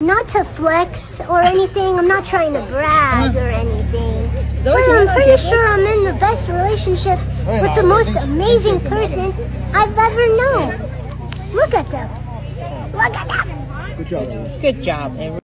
Not to flex or anything. I'm not trying to brag or anything. But I'm pretty sure I'm in the best relationship with the most amazing person I've ever known. Look at them. Look at them. Good job. Good job.